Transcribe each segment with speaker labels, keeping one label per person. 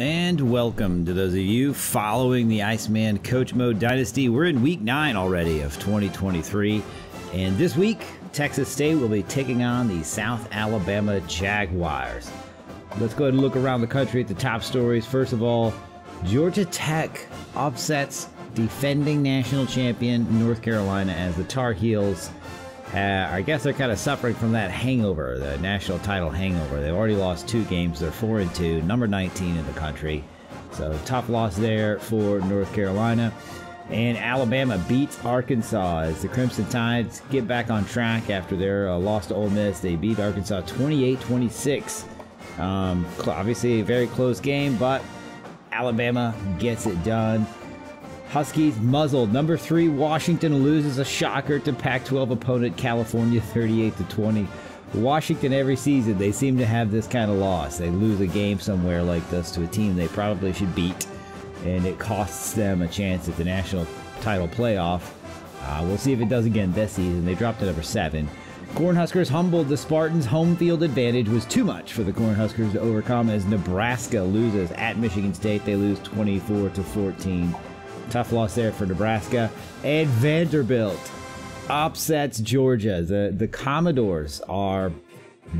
Speaker 1: and welcome to those of you following the Iceman Coach Mode Dynasty. We're in week nine already of 2023, and this week, Texas State will be taking on the South Alabama Jaguars. Let's go ahead and look around the country at the top stories. First of all, Georgia Tech upsets defending national champion North Carolina as the Tar Heels uh, I guess they're kind of suffering from that hangover, the national title hangover. They've already lost two games. They're 4 and 2, number 19 in the country. So, tough loss there for North Carolina. And Alabama beats Arkansas as the Crimson Tides get back on track after their uh, loss to Ole Miss. They beat Arkansas 28 26. Um, obviously, a very close game, but Alabama gets it done. Huskies muzzled. Number three, Washington loses a shocker to Pac 12 opponent California 38 to 20. Washington every season they seem to have this kind of loss. They lose a game somewhere like this to a team they probably should beat, and it costs them a chance at the national title playoff. Uh, we'll see if it does again this season. They dropped to number seven. Cornhuskers humbled the Spartans. Home field advantage was too much for the Cornhuskers to overcome as Nebraska loses at Michigan State. They lose 24 to 14. Tough loss there for Nebraska. And Vanderbilt upsets Georgia. The the Commodores are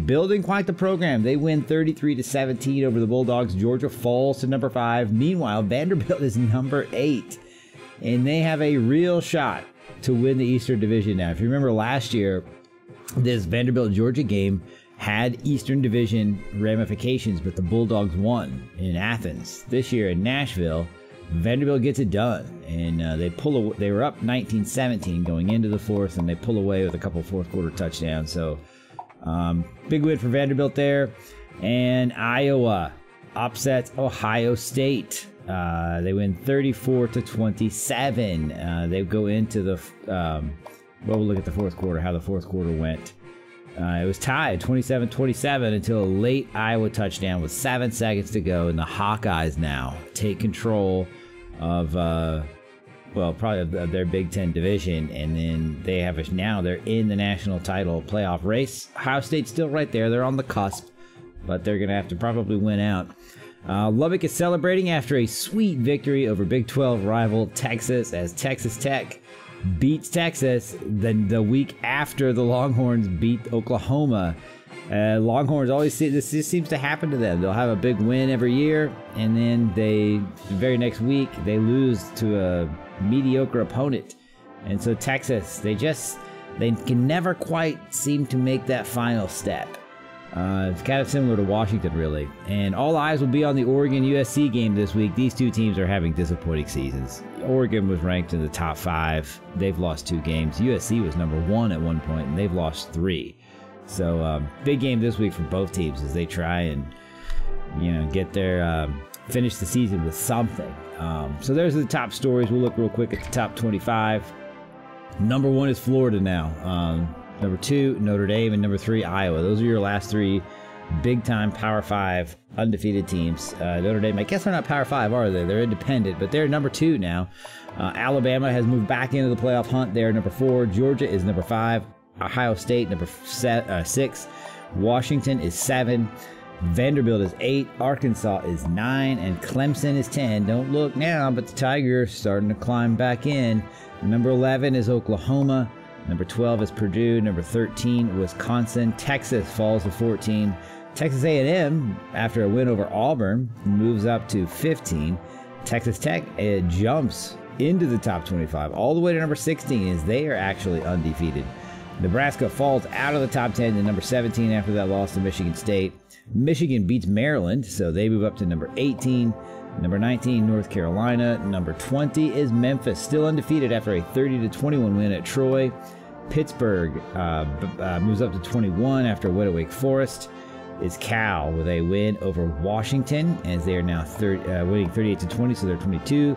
Speaker 1: building quite the program. They win 33 to 17 over the Bulldogs. Georgia falls to number 5. Meanwhile, Vanderbilt is number 8. And they have a real shot to win the Eastern Division now. If you remember last year, this Vanderbilt Georgia game had Eastern Division ramifications, but the Bulldogs won in Athens. This year in Nashville, Vanderbilt gets it done, and uh, they pull. Away, they were up 19-17 going into the fourth, and they pull away with a couple fourth quarter touchdowns. So, um, big win for Vanderbilt there. And Iowa upsets Ohio State. Uh, they win 34 to 27. Uh, they go into the. Um, well, we'll look at the fourth quarter. How the fourth quarter went. Uh, it was tied 27 27 until a late Iowa touchdown with seven seconds to go, and the Hawkeyes now take control of, uh, well, probably their Big Ten division, and then they have a, now they're in the national title playoff race. Ohio State's still right there; they're on the cusp, but they're going to have to probably win out. Uh, Lubbock is celebrating after a sweet victory over Big 12 rival Texas as Texas Tech beats Texas the, the week after the Longhorns beat Oklahoma. Uh, Longhorns always see this just seems to happen to them. They'll have a big win every year, and then they the very next week they lose to a mediocre opponent. And so Texas, they just they can never quite seem to make that final step. Uh, it's kind of similar to Washington, really. And all eyes will be on the Oregon USC game this week. These two teams are having disappointing seasons. Oregon was ranked in the top five. They've lost two games. USC was number one at one point, and they've lost three. So, um, big game this week for both teams as they try and you know get their um, finish the season with something. Um, so, there's the top stories. We'll look real quick at the top 25. Number one is Florida now. Um, Number two, Notre Dame, and number three, Iowa. Those are your last three big time Power Five undefeated teams. Uh, Notre Dame, I guess they're not Power Five, are they? They're independent, but they're number two now. Uh, Alabama has moved back into the playoff hunt. They're number four. Georgia is number five. Ohio State, number se- uh, six. Washington is seven. Vanderbilt is eight. Arkansas is nine. And Clemson is 10. Don't look now, but the Tigers starting to climb back in. Number 11 is Oklahoma. Number 12 is Purdue. Number 13, Wisconsin. Texas falls to 14. Texas A&M, after a win over Auburn, moves up to 15. Texas Tech it jumps into the top 25, all the way to number 16, as they are actually undefeated. Nebraska falls out of the top 10 to number 17 after that loss to Michigan State. Michigan beats Maryland, so they move up to number 18. Number 19, North Carolina. Number 20 is Memphis, still undefeated after a 30 to 21 win at Troy. Pittsburgh uh, uh, moves up to 21 after a win at Wake Forest. Is Cal with a win over Washington as they are now thir- uh, winning 38 to 20, so they're 22.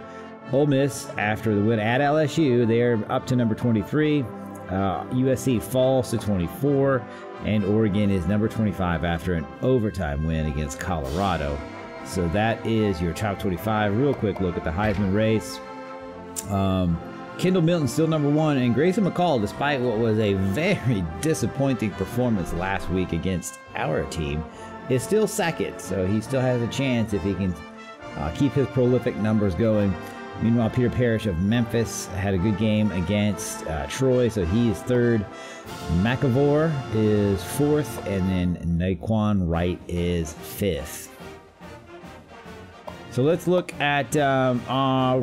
Speaker 1: Ole Miss after the win at LSU, they are up to number 23. USC uh, falls to 24, and Oregon is number 25 after an overtime win against Colorado. So that is your top 25. Real quick look at the Heisman race. Um, Kendall Milton still number one, and Grayson McCall, despite what was a very disappointing performance last week against our team, is still second. So he still has a chance if he can uh, keep his prolific numbers going. Meanwhile, Peter Parrish of Memphis had a good game against uh, Troy, so he is third. McAvor is fourth, and then Naquan Wright is fifth. So let's look at um,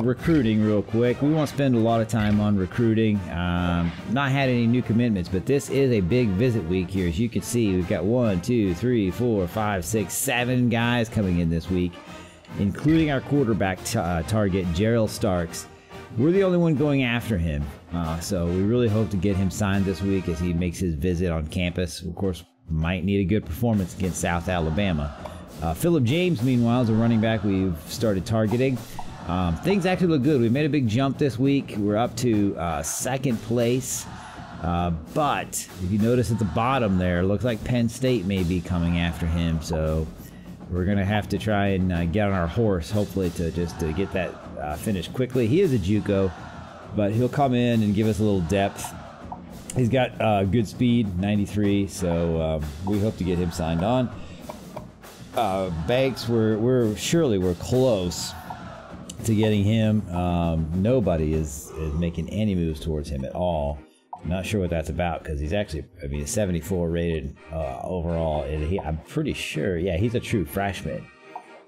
Speaker 1: recruiting real quick. We won't spend a lot of time on recruiting. Um, not had any new commitments, but this is a big visit week here. As you can see, we've got one, two, three, four, five, six, seven guys coming in this week, including our quarterback uh, target, Gerald Starks. We're the only one going after him, uh, so we really hope to get him signed this week as he makes his visit on campus. Of course, might need a good performance against South Alabama. Uh, Philip James, meanwhile, is a running back we've started targeting. Um, things actually look good. We made a big jump this week. We're up to uh, second place. Uh, but if you notice at the bottom there, looks like Penn State may be coming after him. So we're going to have to try and uh, get on our horse, hopefully, to just to get that uh, finished quickly. He is a Juco, but he'll come in and give us a little depth. He's got uh, good speed, 93, so um, we hope to get him signed on uh, Banks, we're, we're surely we're close to getting him. Um, nobody is, is making any moves towards him at all. Not sure what that's about because he's actually, I mean, 74 rated uh, overall. And he, I'm pretty sure, yeah, he's a true freshman.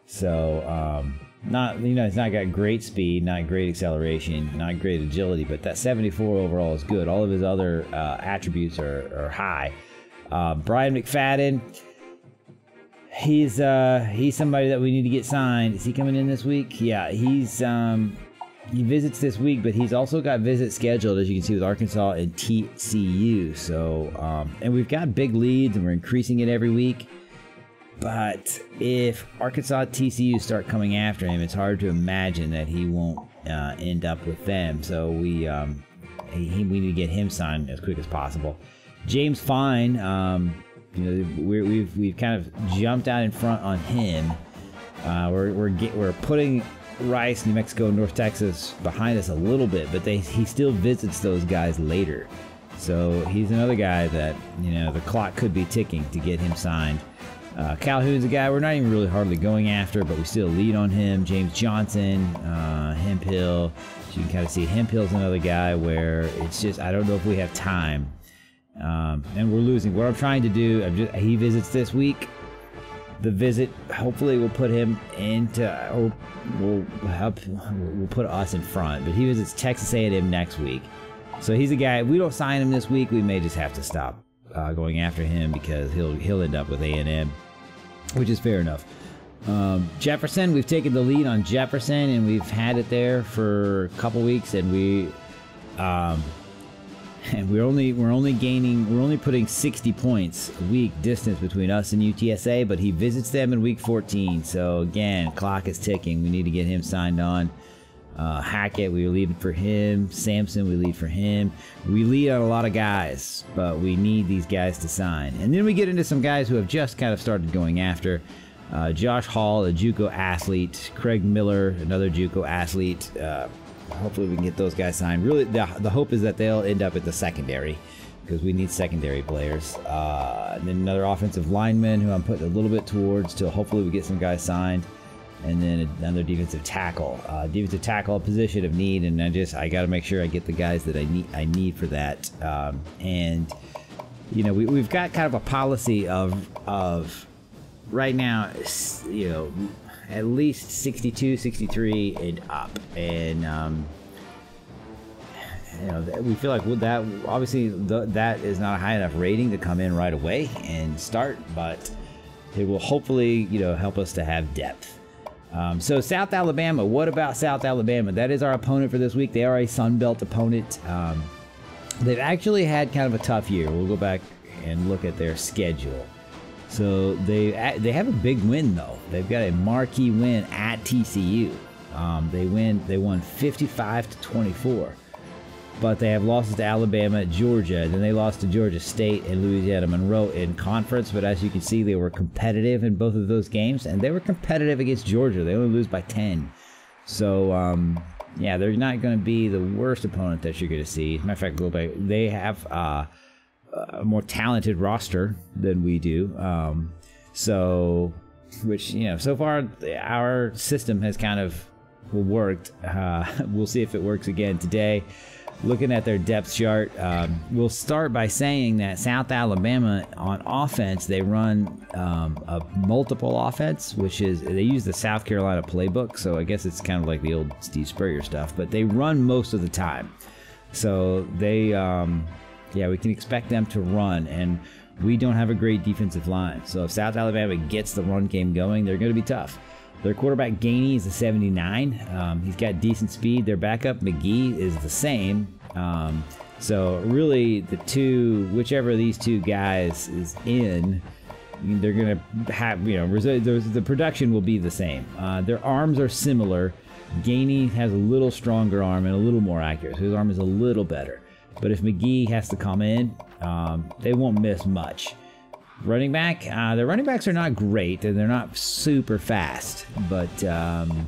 Speaker 1: So, um, not you know, he's not got great speed, not great acceleration, not great agility, but that 74 overall is good. All of his other uh, attributes are, are high. Uh, Brian McFadden he's uh he's somebody that we need to get signed. Is he coming in this week? Yeah, he's um he visits this week, but he's also got visits scheduled, as you can see, with Arkansas and TCU. So, um, and we've got big leads, and we're increasing it every week. But if Arkansas, TCU start coming after him, it's hard to imagine that he won't uh, end up with them. So we um, he, we need to get him signed as quick as possible. James Fine. Um, you know, we have we've, we've kind of jumped out in front on him. Uh, we're we're get, we're putting Rice, New Mexico, North Texas behind us a little bit, but they he still visits those guys later. So he's another guy that you know the clock could be ticking to get him signed. Uh, Calhoun's a guy we're not even really hardly going after, but we still lead on him. James Johnson, uh, Hemphill. So you can kind of see Hemphill's another guy where it's just I don't know if we have time um, and we're losing. What I'm trying to do, I'm just, he visits this week. The visit hopefully will put him into, or will help, will put us in front. But he visits Texas A&M next week, so he's a guy. If we don't sign him this week, we may just have to stop uh, going after him because he'll he'll end up with A&M, which is fair enough. Um, Jefferson, we've taken the lead on Jefferson, and we've had it there for a couple weeks, and we. Um, and we're only we're only gaining we're only putting 60 points a week distance between us and UTSA, but he visits them in week 14. So again, clock is ticking. We need to get him signed on. Uh, Hackett, we lead for him. Sampson, we lead for him. We lead on a lot of guys, but we need these guys to sign. And then we get into some guys who have just kind of started going after. Uh, Josh Hall, a JUCO athlete. Craig Miller, another JUCO athlete. Uh, hopefully we can get those guys signed. Really, the, the hope is that they'll end up at the secondary because we need secondary players. Uh, and then another offensive lineman who I'm putting a little bit towards to hopefully we get some guys signed. And then another defensive tackle, uh, defensive tackle position of need, and I just I got to make sure I get the guys that I need I need for that. Um, and you know we, we've got kind of a policy of of right now, you know, at least 62, 63 and up. And, um, you know, we feel like that, obviously, the, that is not a high enough rating to come in right away and start, but it will hopefully, you know, help us to have depth. Um, so South Alabama, what about South Alabama? That is our opponent for this week. They are a Sun Belt opponent. Um, they've actually had kind of a tough year. We'll go back and look at their schedule. So they they have a big win though. They've got a marquee win at TCU. Um, they win. They won 55 to 24, but they have losses to Alabama, Georgia. Then they lost to Georgia State and Louisiana Monroe in conference. But as you can see, they were competitive in both of those games, and they were competitive against Georgia. They only lose by 10. So um, yeah, they're not going to be the worst opponent that you're going to see. Matter of fact. They have. Uh, a more talented roster than we do. Um, so which you know so far our system has kind of worked. Uh, we'll see if it works again today. Looking at their depth chart, um, we'll start by saying that South Alabama on offense they run um, a multiple offense, which is they use the South Carolina playbook. So I guess it's kind of like the old Steve Spurrier stuff, but they run most of the time. So they, um, yeah, we can expect them to run and we don't have a great defensive line. So if South Alabama gets the run game going, they're going to be tough. Their quarterback Gainey is a 79. Um, he's got decent speed. Their backup McGee is the same. Um, so really, the two, whichever of these two guys is in, they're going to have you know the production will be the same. Uh, their arms are similar. Gainey has a little stronger arm and a little more accurate. So his arm is a little better. But if McGee has to come in, um, they won't miss much. Running back, uh, the running backs are not great, they're not super fast, but um,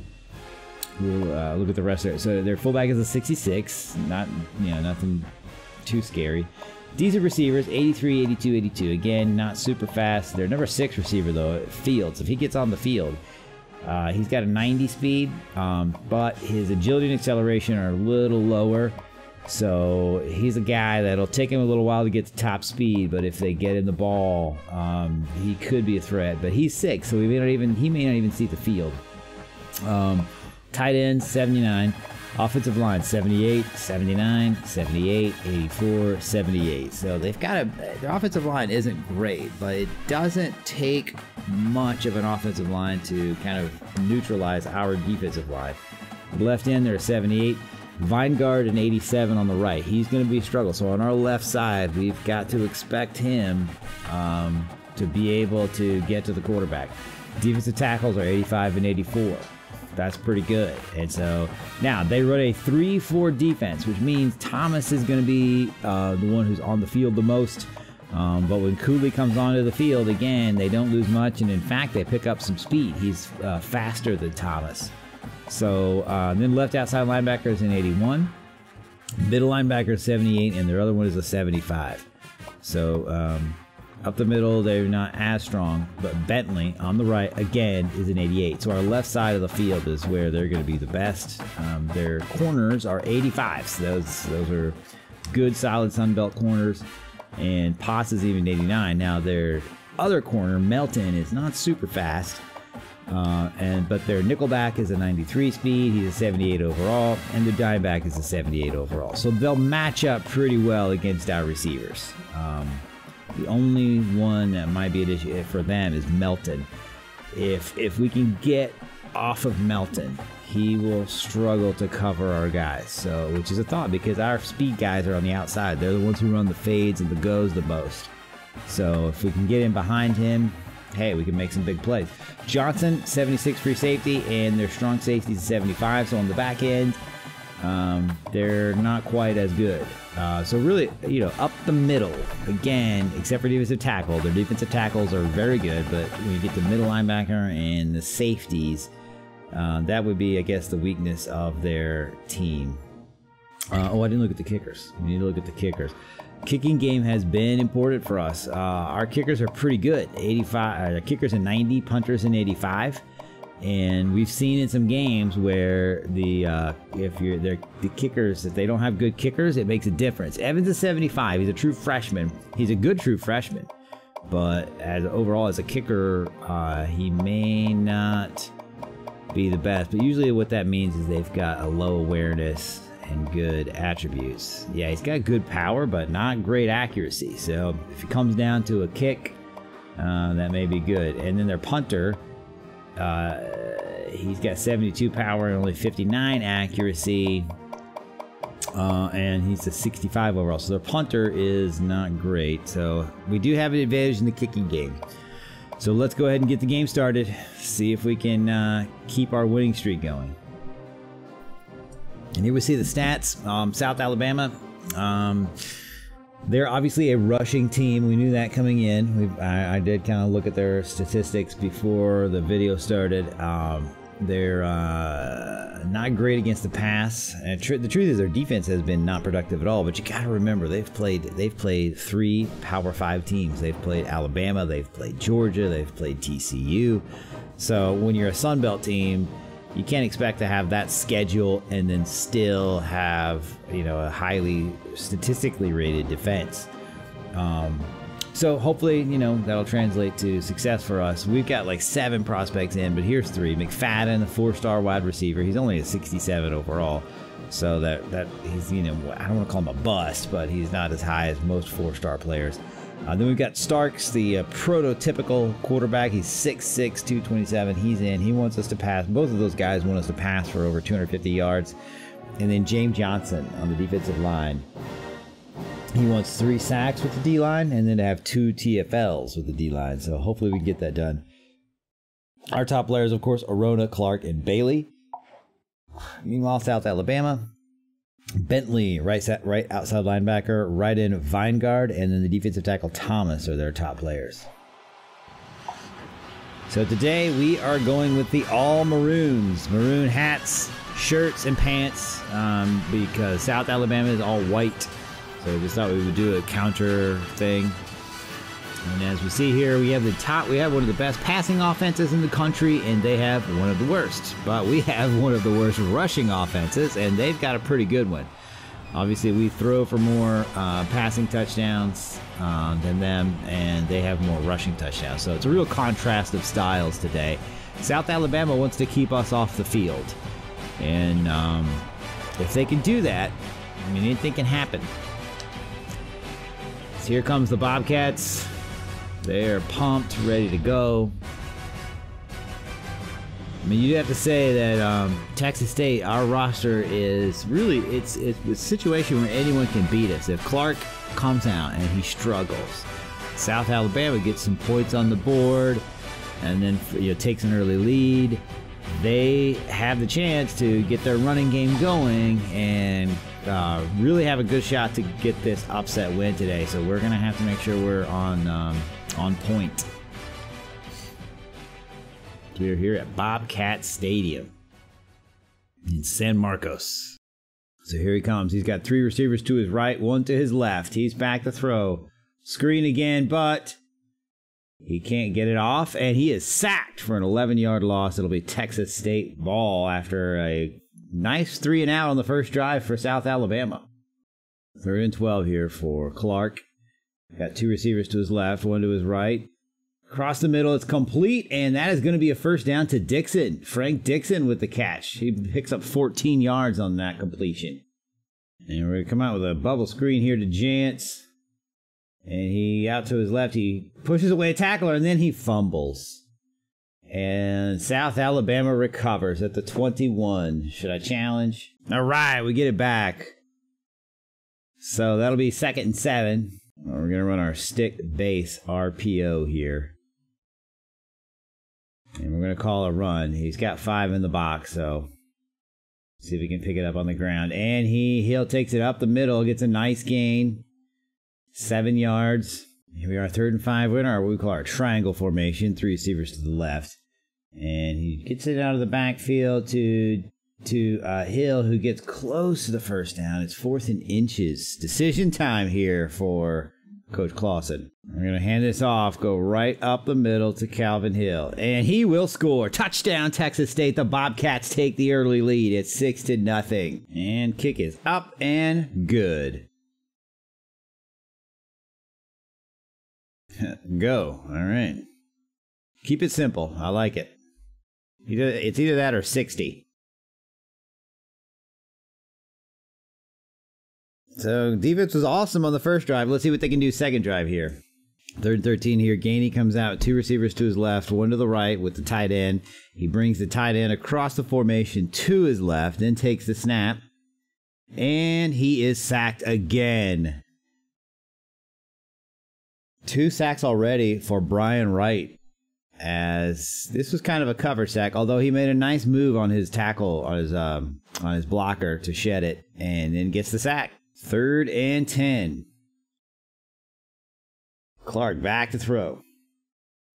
Speaker 1: we'll uh, look at the rest of it. So their fullback is a 66, not you know nothing too scary. Decent receivers, 83, 82, 82. Again, not super fast. Their number six receiver though, Fields. If he gets on the field, uh, he's got a 90 speed, um, but his agility and acceleration are a little lower. So he's a guy that'll take him a little while to get to top speed, but if they get in the ball, um, he could be a threat. But he's sick, so he may not even he may not even see the field. Um, tight end 79, offensive line 78, 79, 78, 84, 78. So they've got a their offensive line isn't great, but it doesn't take much of an offensive line to kind of neutralize our defensive line. Left end they're 78. Vingard and 87 on the right. He's going to be a struggle. So on our left side, we've got to expect him um, to be able to get to the quarterback. Defensive tackles are 85 and 84. That's pretty good. And so now they run a 3 4 defense, which means Thomas is going to be uh, the one who's on the field the most. Um, but when Cooley comes onto the field again, they don't lose much. And in fact, they pick up some speed. He's uh, faster than Thomas. So uh, then left outside linebackers in 81, middle linebacker 78, and their other one is a 75. So um, up the middle, they're not as strong, but Bentley on the right again is an 88. So our left side of the field is where they're going to be the best. Um, their corners are 85s. Those those are good, solid Sun Belt corners, and Potts is even 89. Now their other corner, Melton, is not super fast. Uh, and but their nickelback is a 93 speed. He's a 78 overall, and their dimeback is a 78 overall. So they'll match up pretty well against our receivers. Um, the only one that might be an issue for them is Melton. If if we can get off of Melton, he will struggle to cover our guys. So, which is a thought because our speed guys are on the outside. They're the ones who run the fades and the goes the most. So if we can get in behind him, hey, we can make some big plays. Johnson, 76 free safety, and their strong safety is 75. So on the back end, um, they're not quite as good. Uh, so really, you know, up the middle again, except for defensive tackle, their defensive tackles are very good. But when you get the middle linebacker and the safeties, uh, that would be, I guess, the weakness of their team. Uh, oh, I didn't look at the kickers. We need to look at the kickers kicking game has been important for us. Uh, our kickers are pretty good. 85 uh, kickers in 90, punters in 85. And we've seen in some games where the uh, if you're the kickers if they don't have good kickers, it makes a difference. Evans is 75. He's a true freshman. He's a good true freshman, but as overall as a kicker, uh, he may not be the best. But usually, what that means is they've got a low awareness and good attributes. Yeah, he's got good power, but not great accuracy. So if it comes down to a kick, uh, that may be good. And then their punter, uh, he's got 72 power and only 59 accuracy. Uh, and he's a 65 overall. So their punter is not great. So we do have an advantage in the kicking game. So let's go ahead and get the game started. See if we can uh, keep our winning streak going. And here we see the stats. Um, South Alabama. Um, they're obviously a rushing team. We knew that coming in. I, I, did kind of look at their statistics before the video started. Um, They're uh, not great against the pass. And tr- the truth is, their defense has been not productive at all. But you got to remember, they've played they've played three Power Five teams. They've played Alabama, they've played Georgia, they've played TCU. So when you're a Sun Belt team, you can't expect to have that schedule and then still have you know a highly statistically rated defense. Um, so hopefully, you know, that'll translate to success for us. We've got like seven prospects in, but here's three. McFadden, a four-star wide receiver. He's only a 67 overall. So that that he's you know I don't want to call him a bust, but he's not as high as most four-star players. Uh, then we've got Starks, the uh, prototypical quarterback. He's 6'6", 227. He's in. He wants us to pass. Both of those guys want us to pass for over 250 yards. And then James Johnson on the defensive line. He wants three sacks with the D line and then to have two TFLs with the D line. So hopefully we can get that done. Our top players, of course, Arona, Clark, and Bailey. Meanwhile, South Alabama, Bentley, right, right outside linebacker, right in Vinegard, and then the defensive tackle Thomas are their top players. So today we are going with the all maroons, maroon hats, shirts, and pants, um, because South Alabama is all white. So we just thought we would do a counter thing. And as we see here, we have the top, we have one of the best passing offenses in the country, and they have one of the worst. But we have one of the worst rushing offenses, and they've got a pretty good one. Obviously, we throw for more uh, passing touchdowns uh, than them, and they have more rushing touchdowns. So it's a real contrast of styles today. South Alabama wants to keep us off the field. And um, if they can do that, I mean, anything can happen. So here comes the Bobcats. They're pumped, ready to go. I mean, you have to say that um, Texas State, our roster is really it's it's a situation where anyone can beat us. If Clark comes out and he struggles, South Alabama gets some points on the board, and then you know takes an early lead. They have the chance to get their running game going and uh, really have a good shot to get this upset win today. So we're gonna have to make sure we're on um, on point. We're here at Bobcat Stadium in San Marcos. So here he comes. He's got three receivers to his right, one to his left. He's back to throw. Screen again, but he can't get it off, and he is sacked for an 11 yard loss. It'll be Texas State ball after a Nice three and out on the first drive for South Alabama. Third and 12 here for Clark. Got two receivers to his left, one to his right. Across the middle, it's complete, and that is going to be a first down to Dixon. Frank Dixon with the catch. He picks up 14 yards on that completion. And we're going to come out with a bubble screen here to Jantz. And he out to his left, he pushes away a tackler, and then he fumbles. And South Alabama recovers at the 21. Should I challenge? All right, we get it back. So that'll be second and seven. We're going to run our stick base RPO here. And we're going to call a run. He's got five in the box, so see if we can pick it up on the ground. And he he'll takes it up the middle, gets a nice gain. Seven yards. Here we are, third and five. We're in our what we call our triangle formation, three receivers to the left and he gets it out of the backfield to to uh, Hill, who gets close to the first down. It's fourth and inches. Decision time here for Coach Clausen. We're going to hand this off, go right up the middle to Calvin Hill, and he will score. Touchdown, Texas State. The Bobcats take the early lead. It's six to nothing, and kick is up and good. go. All right. Keep it simple. I like it. It's either that or sixty. So defense was awesome on the first drive. Let's see what they can do second drive here. Third and 13 here. Gainey comes out, two receivers to his left, one to the right with the tight end. He brings the tight end across the formation to his left, then takes the snap. And he is sacked again. Two sacks already for Brian Wright as this was kind of a cover sack, although he made a nice move on his tackle on his um, on his blocker to shed it, and then gets the sack. Third and ten. Clark back to throw.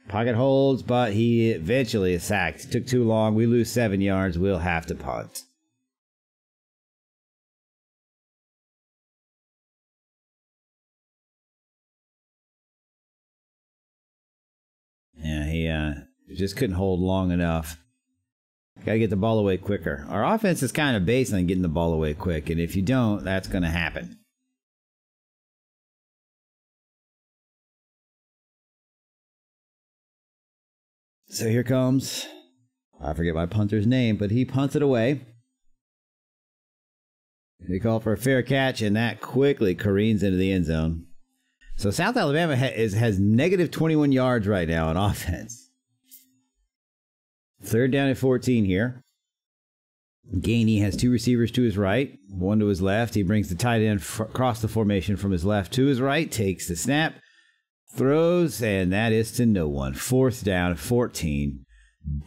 Speaker 1: Pocket holds, but he eventually is sacked. Took too long. We lose seven yards. We'll have to punt. Yeah, he uh, just couldn't hold long enough. Got to get the ball away quicker. Our offense is kind of based on getting the ball away quick, and if you don't, that's going to happen. So here comes, I forget my punter's name, but he punts it away. They call for a fair catch, and that quickly careens into the end zone. So South Alabama ha- is, has negative 21 yards right now on offense. Third down at 14 here. Gainey has two receivers to his right, one to his left. He brings the tight end across the formation from his left to his right, takes the snap, throws, and that is to no one. Fourth down, 14.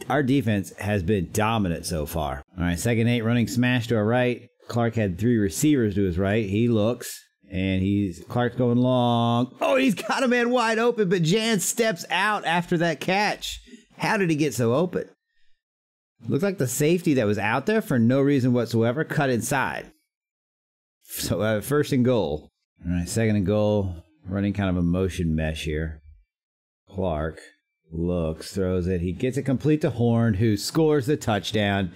Speaker 1: Our defense has been dominant so far. All right, second eight running smash to our right. Clark had three receivers to his right. He looks, and he's Clark's going long. Oh, he's got a man wide open, but Jan steps out after that catch. How did he get so open? Looked like the safety that was out there for no reason whatsoever cut inside. So uh, first and goal. All right, second and goal. Running kind of a motion mesh here. Clark looks, throws it. He gets it complete to Horn, who scores the touchdown.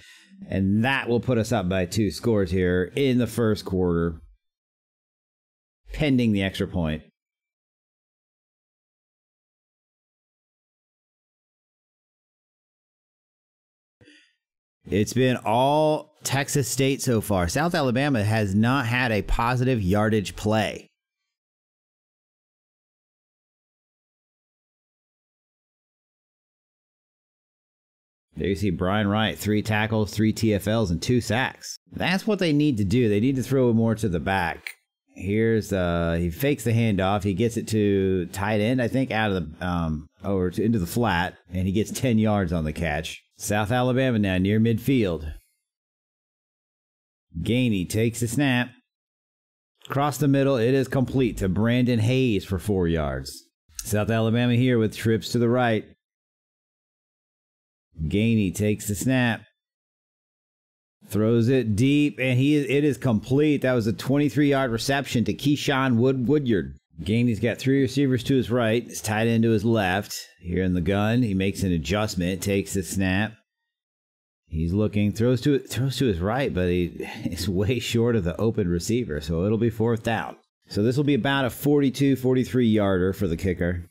Speaker 1: And that will put us up by two scores here in the first quarter, pending the extra point. It's been all Texas State so far. South Alabama has not had a positive yardage play. There you see Brian Wright, three tackles, three TFLs, and two sacks. That's what they need to do. They need to throw more to the back. Here's uh he fakes the handoff. He gets it to tight end, I think, out of the um over to into the flat, and he gets ten yards on the catch. South Alabama now near midfield. Gainey takes the snap. Across the middle, it is complete to Brandon Hayes for four yards. South Alabama here with trips to the right. Gainey takes the snap. Throws it deep, and he it is complete. That was a 23 yard reception to Keyshawn Wood Woodyard. Gainey's got three receivers to his right. It's tied into his left. Here in the gun, he makes an adjustment, takes the snap. He's looking, throws to throws to his right, but he is way short of the open receiver, so it'll be fourth down. So this will be about a 42, 43 yarder for the kicker.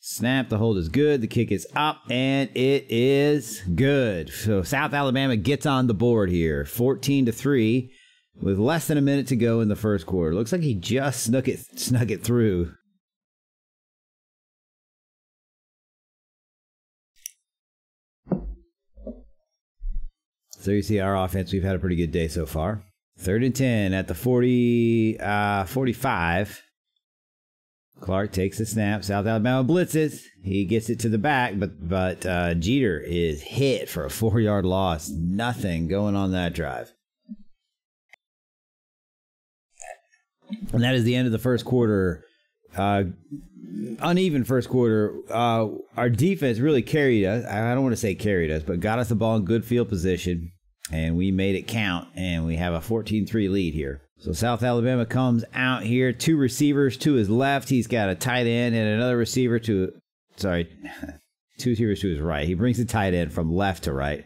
Speaker 1: Snap, the hold is good. The kick is up, and it is good. So South Alabama gets on the board here, 14 to 3, with less than a minute to go in the first quarter. Looks like he just snuck it snuck it through. So you see our offense, we've had a pretty good day so far. Third and 10 at the 40, uh, 45. Clark takes the snap. South Alabama blitzes. He gets it to the back, but but uh, Jeter is hit for a four yard loss. Nothing going on that drive. And that is the end of the first quarter. Uh, uneven first quarter. Uh, our defense really carried us. I don't want to say carried us, but got us the ball in good field position, and we made it count. And we have a 14-3 lead here. So South Alabama comes out here, two receivers to his left. He's got a tight end and another receiver to, sorry, two receivers to his right. He brings the tight end from left to right.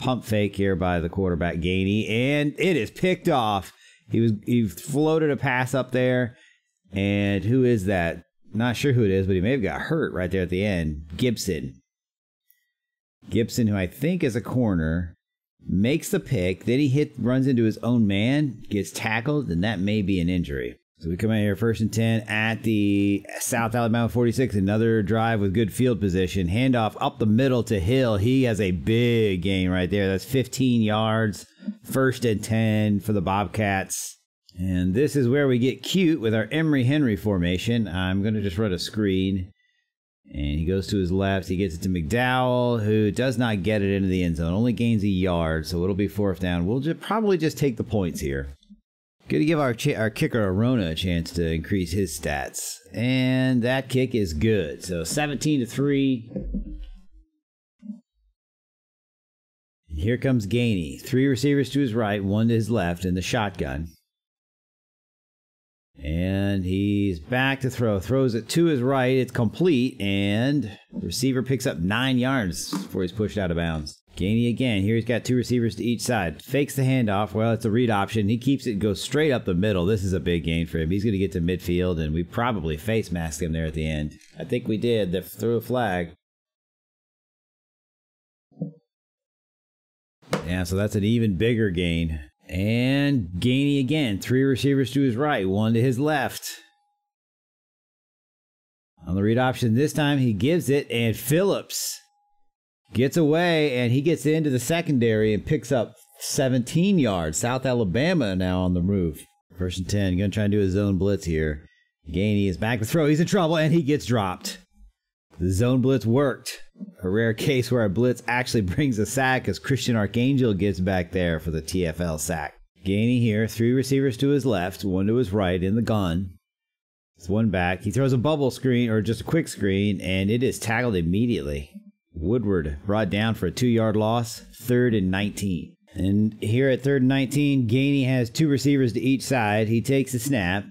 Speaker 1: Pump fake here by the quarterback Gainey, and it is picked off. He was he floated a pass up there, and who is that? Not sure who it is, but he may have got hurt right there at the end. Gibson. Gibson, who I think is a corner, makes the pick. Then he hit, runs into his own man, gets tackled, and that may be an injury. So we come out here first and 10 at the South Alabama 46. Another drive with good field position. Handoff up the middle to Hill. He has a big gain right there. That's 15 yards. First and 10 for the Bobcats. And this is where we get cute with our Emory Henry formation. I'm going to just run a screen. And he goes to his left. He gets it to McDowell, who does not get it into the end zone. Only gains a yard, so it'll be fourth down. We'll just probably just take the points here. To give our our kicker Arona a chance to increase his stats, and that kick is good. So 17 to three. Here comes Gainey. Three receivers to his right, one to his left in the shotgun. And he's back to throw. Throws it to his right. It's complete. And the receiver picks up nine yards before he's pushed out of bounds. Gainey again. Here he's got two receivers to each side. Fakes the handoff. Well, it's a read option. He keeps it, and goes straight up the middle. This is a big gain for him. He's going to get to midfield, and we probably face mask him there at the end. I think we did. They threw a flag. Yeah, so that's an even bigger gain. And Gainey again. Three receivers to his right, one to his left. On the read option this time, he gives it, and Phillips gets away, and he gets into the secondary and picks up 17 yards. South Alabama now on the move. First and 10, going to try and do his zone blitz here. Gainey is back to throw. He's in trouble, and he gets dropped. The zone blitz worked. A rare case where a blitz actually brings a sack as Christian Archangel gets back there for the TFL sack. Gainey here, three receivers to his left, one to his right in the gun. It's one back. He throws a bubble screen or just a quick screen, and it is tackled immediately. Woodward brought down for a two yard loss, third and 19. And here at third and 19, Gainey has two receivers to each side. He takes a snap,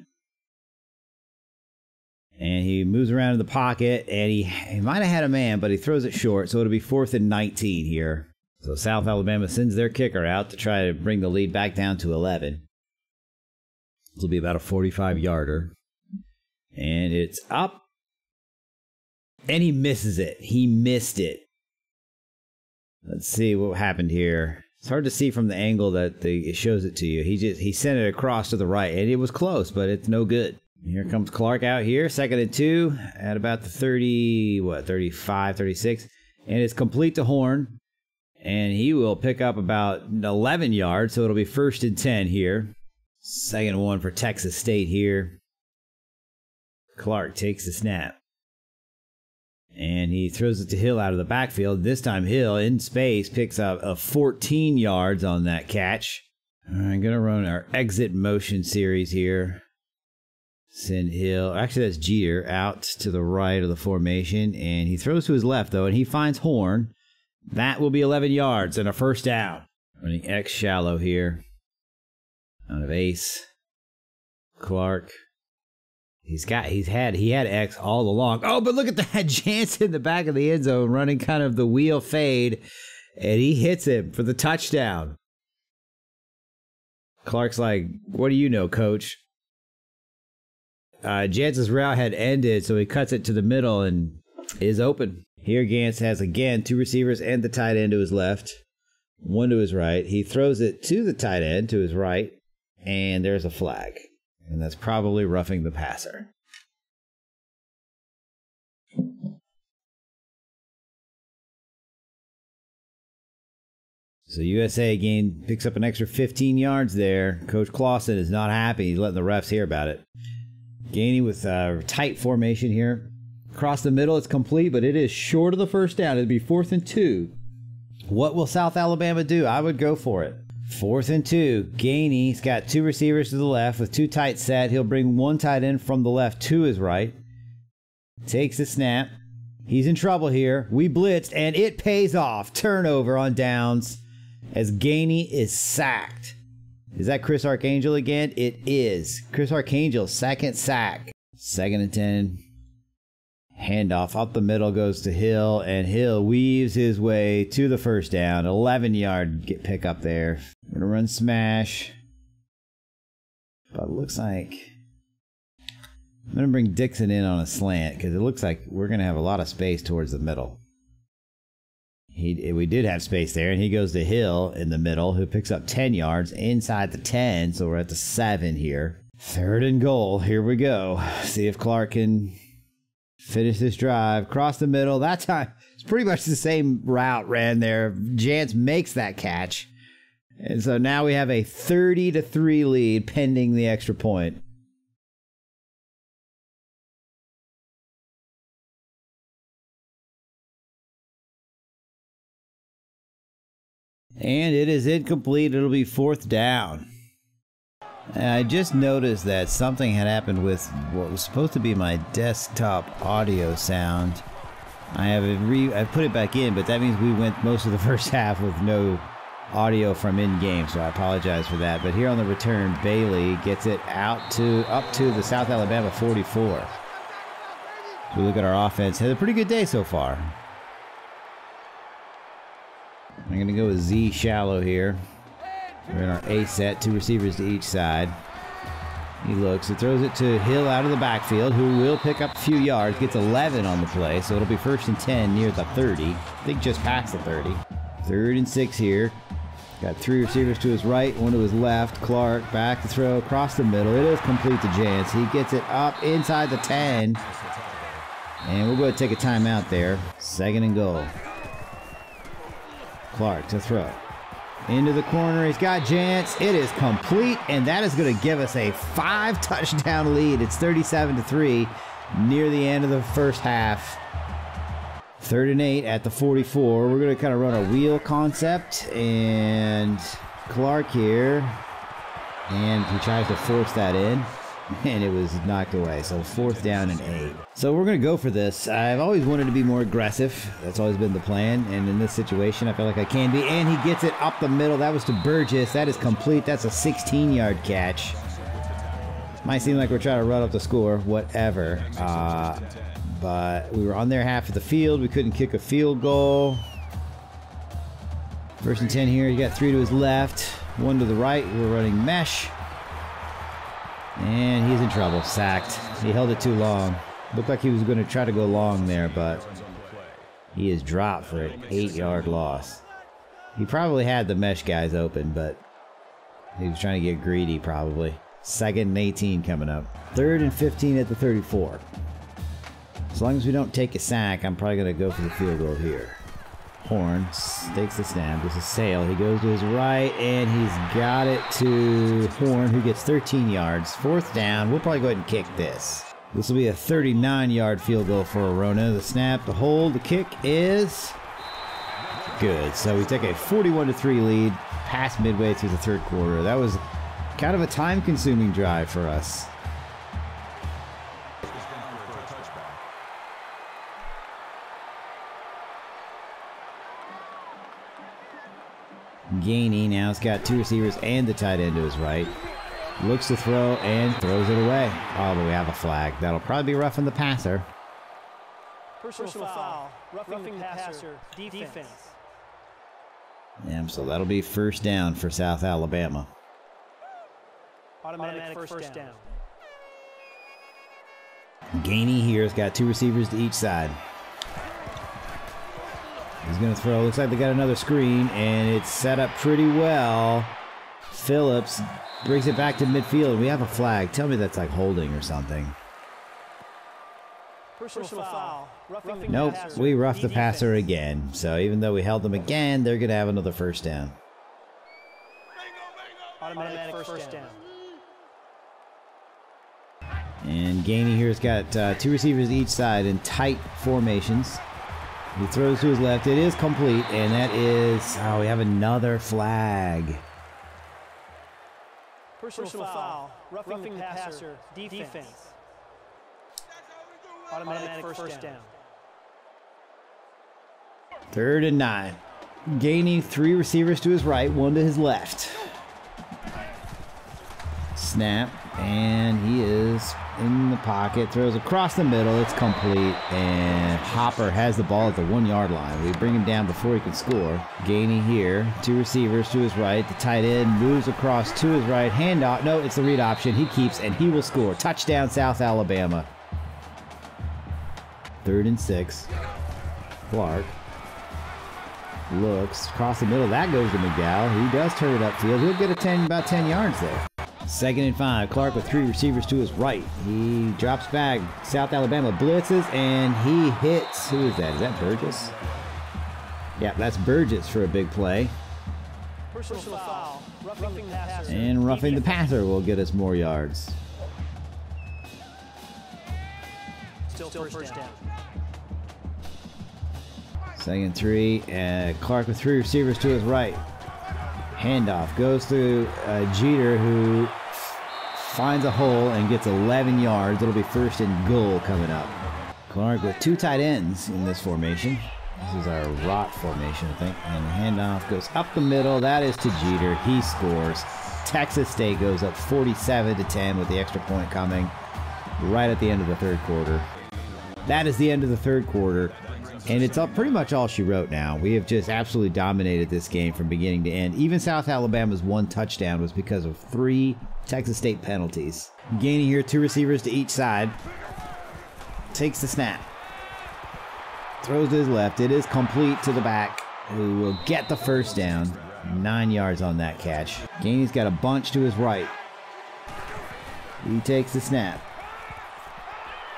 Speaker 1: and he moves around in the pocket and he, he might have had a man but he throws it short so it'll be fourth and 19 here so south alabama sends their kicker out to try to bring the lead back down to 11 this will be about a 45 yarder and it's up and he misses it he missed it let's see what happened here it's hard to see from the angle that the, it shows it to you he just he sent it across to the right and it was close but it's no good here comes Clark out here, second and two at about the 30, what, 35, 36. And it's complete to Horn. And he will pick up about 11 yards, so it'll be first and 10 here. Second one for Texas State here. Clark takes the snap. And he throws it to Hill out of the backfield. This time, Hill in space picks up a 14 yards on that catch. I'm going to run our exit motion series here. Send Hill, actually that's Jeter, out to the right of the formation, and he throws to his left though, and he finds Horn. That will be 11 yards and a first down. Running X shallow here. Out of Ace. Clark. He's got he's had he had X all along. Oh, but look at that Jansen in the back of the end zone running kind of the wheel fade, and he hits him for the touchdown. Clark's like, "What do you know, coach?" uh, Jantz's route had ended, so he cuts it to the middle and is open. Here, Gantz has again two receivers and the tight end to his left, one to his right. He throws it to the tight end to his right, and there's a flag. And that's probably roughing the passer. So USA again picks up an extra 15 yards there. Coach Clausen is not happy. He's letting the refs hear about it. Gainey with a tight formation here. Across the middle, it's complete, but it is short of the first down. It'd be fourth and two. What will South Alabama do? I would go for it. Fourth and two. Gainey. He's got two receivers to the left with two tight set. He'll bring one tight end from the left to his right. Takes the snap. He's in trouble here. We blitzed, and it pays off. Turnover on downs as Gainey is sacked. Is that Chris Archangel again? It is. Chris Archangel, second sack. Second and 10. Handoff up the middle goes to Hill, and Hill weaves his way to the first down. 11 yard get pick up there. Gonna run smash. But it looks like. I'm gonna bring Dixon in on a slant because it looks like we're gonna have a lot of space towards the middle. He, we did have space there, and he goes to Hill in the middle, who picks up 10 yards inside the 10, so we're at the 7 here. Third and goal. Here we go. See if Clark can finish this drive. Cross the middle. That time, it's pretty much the same route ran there. Jantz makes that catch. And so now we have a 30 to 3 lead pending the extra point. And it is incomplete. It'll be fourth down. I just noticed that something had happened with what was supposed to be my desktop audio sound. I have re I put it back in, but that means we went most of the first half with no audio from in-game, so I apologize for that. But here on the return, Bailey gets it out to up to the South Alabama 44. So we look at our offense. Had a pretty good day so far. I'm going to go with Z shallow here. We're in our A set, two receivers to each side. He looks, it throws it to Hill out of the backfield, who will pick up a few yards, gets 11 on the play, so it'll be first and 10 near the 30. I think just past the 30. Third and six here. Got three receivers to his right, one to his left. Clark back to throw across the middle. It is complete to Jantz. He gets it up inside the 10. And we'll go and take a timeout there. Second and goal. Clark to throw. Into the corner. He's got Jantz. It is complete, and that is going to give us a five touchdown lead. It's 37 to 3 near the end of the first half. Third and eight at the 44. We're going to kind of run a wheel concept, and Clark here. And he tries to force that in and it was knocked away. So fourth down and eight. So we're going to go for this. I've always wanted to be more aggressive. That's always been the plan. And in this situation, I feel like I can be. And he gets it up the middle. That was to Burgess. That is complete. That's a 16 yard catch. Might seem like we're trying to run up the score, whatever. Uh, but we were on their half of the field. We couldn't kick a field goal. First and 10 here. You got three to his left, one to the right. We're running mesh. And he's in trouble. Sacked. He held it too long. Looked like he was going to try to go long there, but he is dropped for an eight yard loss. He probably had the mesh guys open, but he was trying to get greedy probably. Second and 18 coming up. Third and 15 at the 34. As long as we don't take a sack, I'm probably going to go for the field goal here. Horn takes the snap. There's a sail. He goes to his right, and he's got it to Horn, who gets 13 yards. Fourth down. We'll probably go ahead and kick this. This will be a 39-yard field goal for Arona. The snap, the hold, the kick is good. So we take a 41 3 lead past midway through the third quarter. That was kind of a time-consuming drive for us. Got two receivers and the tight end to his right. Looks to throw and throws it away. Oh, but we have a flag. That'll probably be roughing the passer.
Speaker 2: Personal, Personal foul. Roughing, roughing the passer. Defense. defense.
Speaker 1: Yeah, so that'll be first down for South Alabama.
Speaker 2: Automatic, Automatic first, first down.
Speaker 1: down. Gainey here has got two receivers to each side. He's going to throw. Looks like they got another screen, and it's set up pretty well. Phillips brings it back to midfield. We have a flag. Tell me that's like holding or something.
Speaker 2: Personal foul. Roughing
Speaker 1: nope, we roughed the passer again. So even though we held them again, they're going to have another first down.
Speaker 2: Automatic first down.
Speaker 1: And Gainey here's got uh, two receivers each side in tight formations. He throws to his left. It is complete, and that is. Oh, we have another flag.
Speaker 2: Personal, Personal foul. Roughing, roughing the passer. passer. Defense. Defense. Automatic, Automatic first, first down. down.
Speaker 1: Third and nine. Gainey three receivers to his right, one to his left. Snap, and he is in the pocket, throws across the middle. It's complete, and Hopper has the ball at the one yard line. We bring him down before he can score. Gainey here, two receivers to his right. The tight end moves across to his right. Handoff. No, it's the read option. He keeps, and he will score. Touchdown, South Alabama. Third and six. Clark looks across the middle. That goes to McDowell. He does turn it upfield. He'll get a 10, about 10 yards there. Second and five. Clark with three receivers to his right. He drops back. South Alabama blitzes and he hits. Who is that? Is that Burgess? Yeah, that's Burgess for a big play.
Speaker 2: Personal foul. Roughing the passer.
Speaker 1: And roughing the passer will get us more yards.
Speaker 2: Still first down.
Speaker 1: Second three. And Clark with three receivers to his right. Handoff goes to uh, Jeter, who finds a hole and gets 11 yards. It'll be first and goal coming up. Clark with two tight ends in this formation. This is our rot formation, I think. And the handoff goes up the middle. That is to Jeter. He scores. Texas State goes up 47 to 10 with the extra point coming right at the end of the third quarter. That is the end of the third quarter. And it's all, pretty much all she wrote now. We have just absolutely dominated this game from beginning to end. Even South Alabama's one touchdown was because of three Texas State penalties. Gainey here two receivers to each side. Takes the snap. Throws to his left. It is complete to the back, who will get the first down. Nine yards on that catch. Gainey's got a bunch to his right. He takes the snap.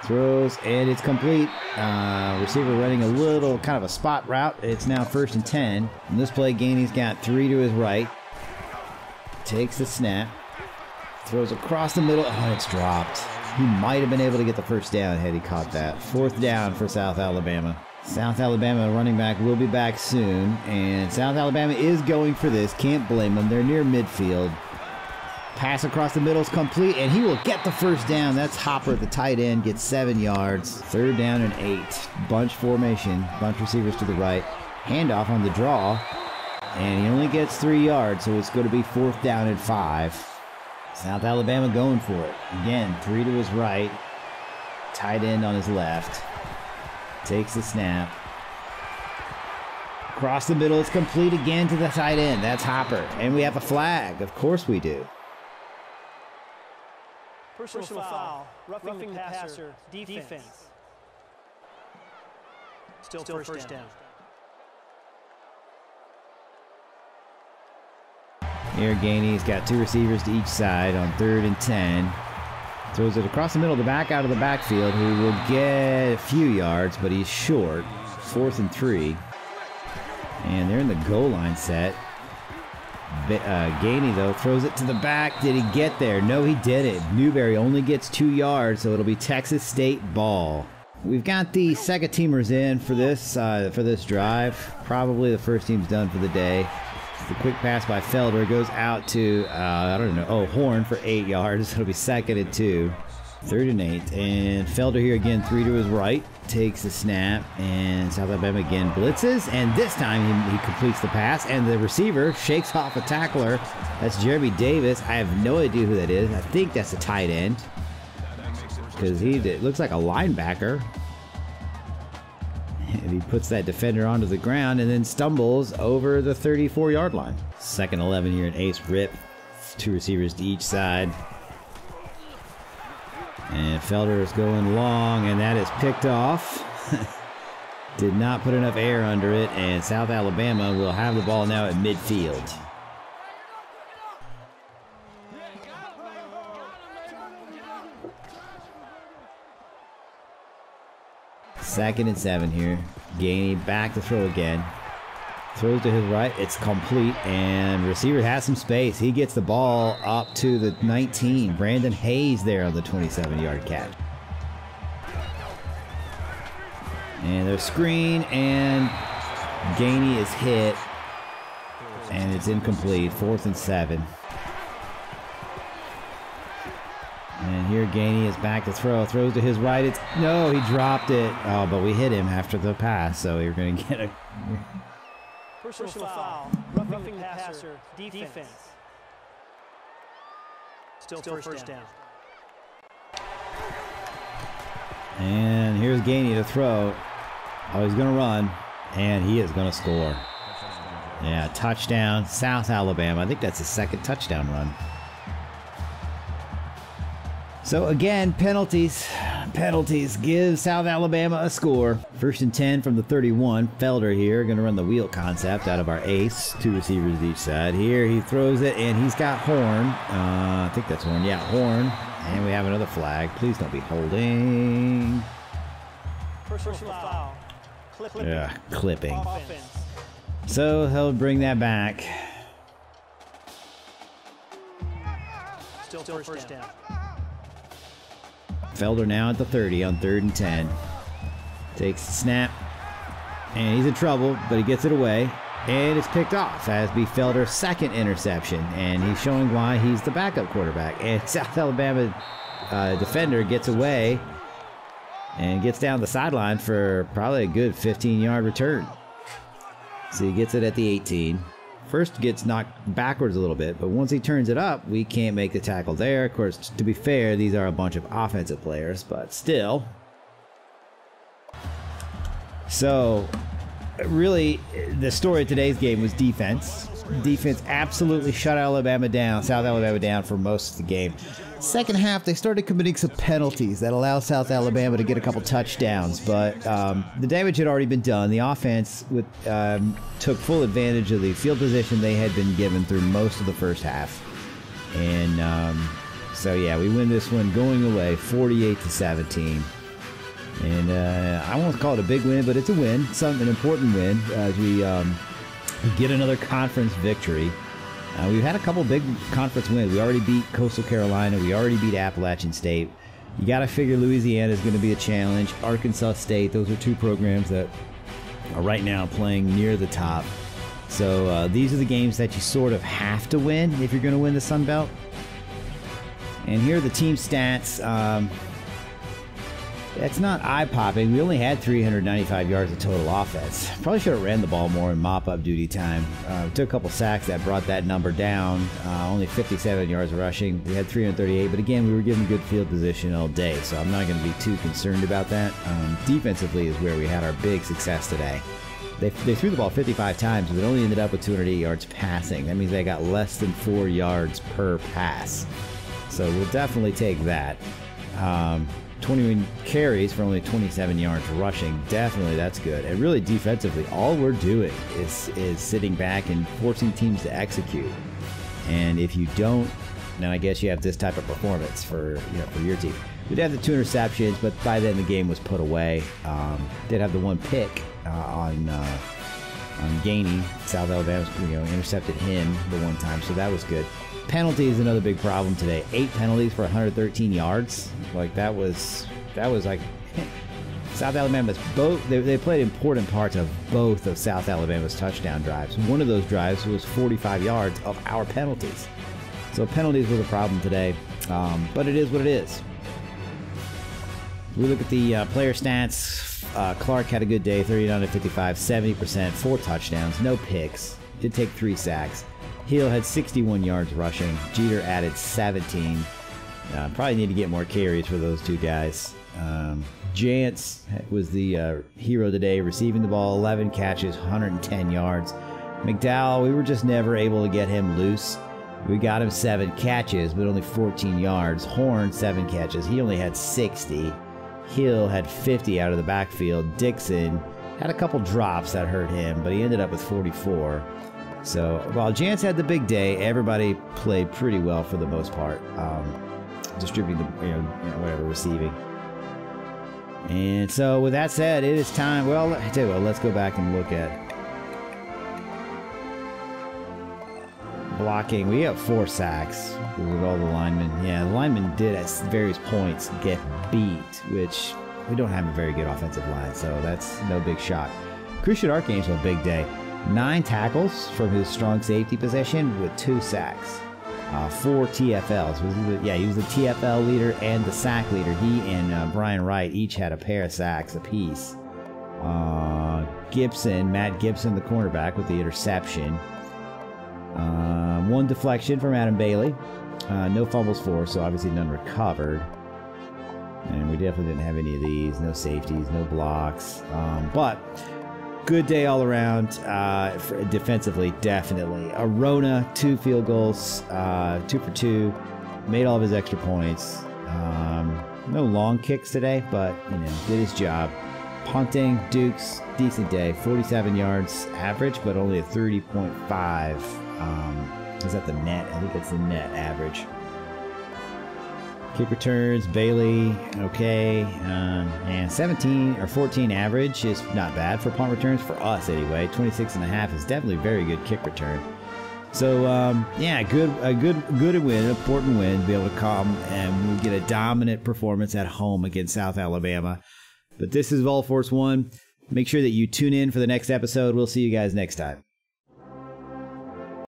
Speaker 1: Throws, and it's complete. Uh, receiver running a little kind of a spot route. It's now first and 10. In this play, Gainey's got three to his right. Takes the snap. Throws across the middle. Oh, it's dropped. He might have been able to get the first down had he caught that. Fourth down for South Alabama. South Alabama running back will be back soon, and South Alabama is going for this. Can't blame them. They're near midfield. Pass across the middle is complete, and he will get the first down. That's Hopper, at the tight end, gets seven yards. Third down and eight. Bunch formation, bunch receivers to the right. Handoff on the draw, and he only gets three yards, so it's going to be fourth down and five. South Alabama going for it. Again, three to his right, tight end on his left. Takes the snap. Across the middle, it's complete again to the tight end. That's Hopper. And we have a flag. Of course we do.
Speaker 2: Personal, foul. Roughing, the passer. Defense. Still, first, down.
Speaker 1: Here, Gainey's got two receivers to each side on third and 10. Throws it across the middle to back out of the backfield, who will get a few yards, but he's short. Fourth and three. And they're in the goal line set. Uh, Gainey, though, throws it to the back. Did he get there? No, he didn't. Newberry only gets two yards, so it'll be Texas State ball. We've got the second teamers in for this uh, for this drive. Probably the first team's done for the day. The quick pass by Felder goes out to, uh, I don't know, oh, Horn for eight yards. It'll be second and two. Third and eight. And Felder here again, three to his right. Takes the snap. And South Alabama again blitzes. And this time he, he completes the pass. And the receiver shakes off a tackler. That's Jeremy Davis. I have no idea who that is. I think that's a tight end. Because he looks like a linebacker. And he puts that defender onto the ground and then stumbles over the 34 yard line. Second 11 here in Ace Rip. Two receivers to each side. And Felder is going long, and that is picked off. Did not put enough air under it, and South Alabama will have the ball now at midfield. Second and seven here. Gainey back to throw again. Throws to his right. It's complete. And receiver has some space. He gets the ball up to the 19. Brandon Hayes there on the 27 yard catch. And there's screen. And Gainey is hit. And it's incomplete. Fourth and seven. And here Gainey is back to throw. Throws to his right. It's no, he dropped it. Oh, but we hit him after the pass, so you're going to get a
Speaker 2: Personal, Personal foul. Roughing, Roughing the passer. passer. Defense. Defense. Still, Still first, first down. down.
Speaker 1: And here's Gainey to throw. Oh, he's going to run, and he is going to score. Yeah, touchdown, South Alabama. I think that's the second touchdown run. So again, penalties. Penalties give South Alabama a score. First and 10 from the 31. Felder here, going to run the wheel concept out of our ace. Two receivers each side. Here he throws it, and he's got Horn. Uh, I think that's Horn. Yeah, Horn. And we have another flag. Please don't be holding.
Speaker 2: Personal foul.
Speaker 1: Clipping. Yeah, clipping. Offense. So he'll bring that back.
Speaker 2: Still, Still first, down.
Speaker 1: Felder now at the 30 on third and 10. Takes the snap. And he's in trouble, but he gets it away. And it's picked off as B. Felder's second interception, and he's showing why he's the backup quarterback. And South Alabama uh, defender gets away and gets down the sideline for probably a good 15 yard return. So he gets it at the 18. First gets knocked backwards a little bit, but once he turns it up, we can't make the tackle there. Of course, to be fair, these are a bunch of offensive players, but still. So really, the story of today's game was defense. Defense absolutely shut Alabama down, South Alabama down for most of the game. Second half, they started committing some penalties that allowed South Alabama to get a couple touchdowns, but um, the damage had already been done. The offense with, um, took full advantage of the field position they had been given through most of the first half, and um, so yeah, we win this one going away, 48 to 17. And uh, I won't call it a big win, but it's a win, some an important win as we um, get another conference victory. Uh, we've had a couple big conference wins. We already beat Coastal Carolina. We already beat Appalachian State. You got to figure Louisiana is going to be a challenge. Arkansas State. Those are two programs that are right now playing near the top. So uh, these are the games that you sort of have to win if you're going to win the Sun Belt. And here are the team stats. Um, it's not eye popping. We only had 395 yards of total offense. Probably should have ran the ball more in mop up duty time. Uh, took a couple sacks that brought that number down. Uh, only 57 yards rushing. We had 338, but again, we were given good field position all day, so I'm not going to be too concerned about that. Um, defensively is where we had our big success today. They, they threw the ball 55 times, but only ended up with 208 yards passing. That means they got less than four yards per pass. So we'll definitely take that. Um, 21 carries for only 27 yards rushing. Definitely that's good. And really defensively, all we're doing is is sitting back and forcing teams to execute. And if you don't, then I guess you have this type of performance for you know for your team. We did have the two interceptions, but by then the game was put away. Um, did have the one pick uh, on uh, on Gainey. South Alabama you know intercepted him the one time, so that was good. Penalty is another big problem today. Eight penalties for 113 yards. Like that was that was like South Alabama's both. They, they played important parts of both of South Alabama's touchdown drives. One of those drives was 45 yards of our penalties. So penalties was a problem today, um, but it is what it is. We look at the uh, player stats. Uh, Clark had a good day, 39 to 55, 70%, four touchdowns, no picks. Did take three sacks. Hill had 61 yards rushing. Jeter added 17. Uh, probably need to get more carries for those two guys. Um, Jantz was the uh, hero today, receiving the ball, 11 catches, 110 yards. McDowell, we were just never able to get him loose. We got him seven catches, but only 14 yards. Horn, seven catches. He only had 60. Hill had 50 out of the backfield. Dixon had a couple drops that hurt him, but he ended up with 44. So while Jantz had the big day, everybody played pretty well for the most part, um, distributing the you know, you know, whatever receiving. And so with that said, it is time. Well, I tell you what, let's go back and look at blocking. We have four sacks with all the linemen. Yeah, the linemen did at various points get beat, which we don't have a very good offensive line, so that's no big shock. Christian Archangel, big day. Nine tackles from his strong safety position with two sacks. Uh, four TFLs. yeah, he was the TFL leader and the sack leader. He and uh, Brian Wright each had a pair of sacks apiece. Uh, Gibson, Matt Gibson, the cornerback, with the interception. Uh, one deflection from Adam Bailey. Uh, no fumbles for, so obviously none recovered. And we definitely didn't have any of these. No safeties, no blocks. Um, but good day all around. Uh, defensively, definitely. Arona, two field goals, uh, two for two, made all of his extra points. Um, no long kicks today, but you know, did his job. Punting, Dukes, decent day, 47 yards average, but only a 30.5. Um, is that the net? I think that's the net average. Kick returns, Bailey, okay. Um, and 17 or 14 average is not bad for punt returns for us anyway. 26 and a half is definitely very good kick return. So um, yeah, good, a good, good win, important win to be able to come and we get a dominant performance at home against South Alabama. But this is Vol Force One. Make sure that you tune in for the next episode. We'll see you guys next time.